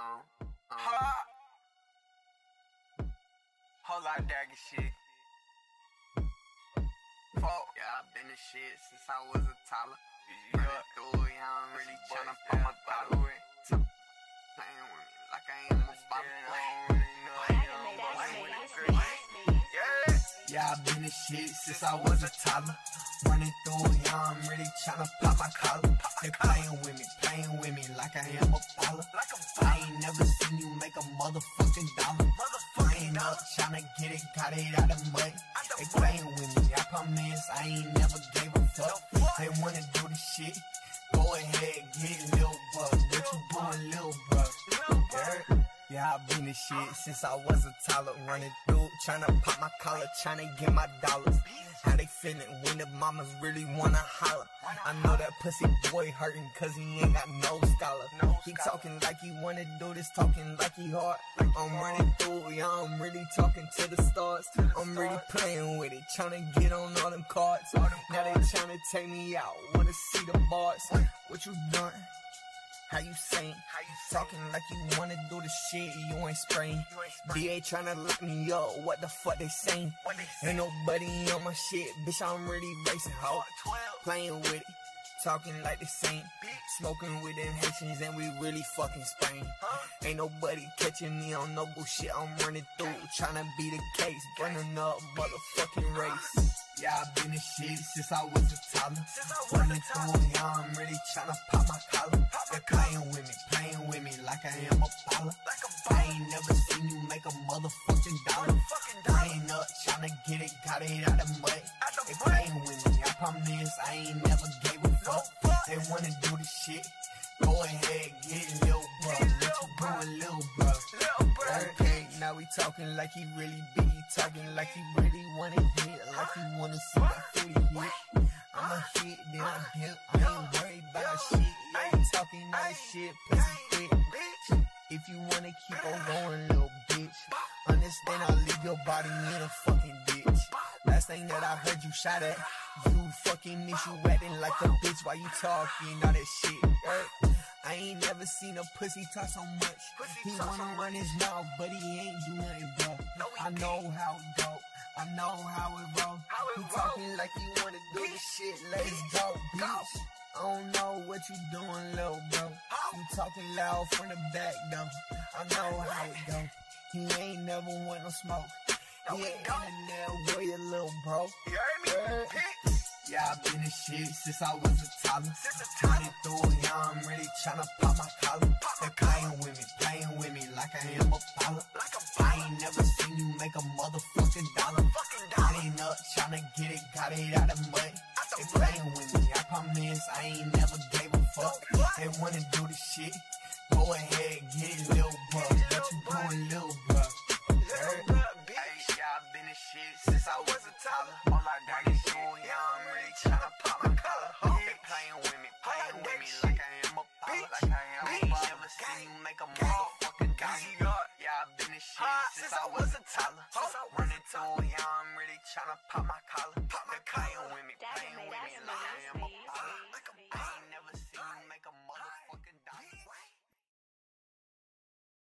Uh, uh. Whole lot of Dagga shit. Fuck, yeah, I been in shit since I was a toddler. Running through it, yeah, I'm really tryna put my bottle in. Playing with me like I ain't a bottle. Yeah, yeah, I been in shit since I was a toddler. Running through yeah, I'm really tryna pop my collar. They playing with me, playing with me like I am a baller. Get it, got it out of mud. They playing with me, I promise I ain't never gave a fuck. They wanna do the shit, go ahead, get it, little bug. What you doing. Been shit since I was a toddler. Running through, trying to pop my collar, trying to get my dollars. How they feeling when the mamas really wanna holler? I know that pussy boy hurting cause he ain't got no scholar. He talking like he wanna do this, talking like he hard. I'm running through, yeah, I'm really talking to the stars. I'm really playing with it, trying to get on all them cards. Now they trying to take me out, wanna see the bars. What you done? How you saying? How you talking like you wanna do the shit you ain't spraying? DA tryna lock me up. What the fuck they saying? Ain't nobody on my shit, bitch. I'm really racing, ho. Playing with it, talking like the same. Smoking with them Haitians and we really fucking Spain. Ain't nobody catching me on no bullshit. I'm running through, tryna be the case, burning up motherfucking race. Yeah, I been in shit since I was a toddler. Running through, yeah, I'm really tryna pop my collar. They're playing with me, playing with me like I am a baller. I ain't never seen you make a motherfucking dollar. Ain't up tryna get it, got it out of mud. They playing with me, I promise I ain't never gave a They wanna do the shit. Go ahead, get little bro. What you doing, little bro? Okay, now we talking like he really be talking like he really wanna hit, like he wanna see that booty hit. I'ma hit, then I dip. I ain't worried about shit. I ain't talking all this shit, pussy bitch. If you wanna keep on going, little bitch, understand I'll leave your body in a fucking ditch. Last thing that I heard you shot at, you fucking miss you acting like a bitch while you talking all that shit. Right? I ain't never seen a pussy talk so much. He wanna run his mouth, but he ain't do nothing, bro. I know how it go. I know how it roll. He talking like he wanna do this shit. Let's go, bitch. I don't know what you doing, little bro. You talking loud from the back, though. I know how it go. He ain't never want no smoke. In there with your little bro. You heard me? Yeah, I been in shit since I was a toddler. Running through, yeah, I'm really tryna pop my collar. They're playing with me, playing with me like I am a baller. I ain't never seen you make a motherfucking dollar. I ain't up tryna get it, got it out of mud. They playing with me, I promise I ain't never gave a fuck. They wanna do the shit, go ahead, get it, little bro. What you doing, little dollar. Yeah, I been in shit ah, since I was a toddler. Running through, yeah, I'm really tryna pop my collar. They playing with me, playing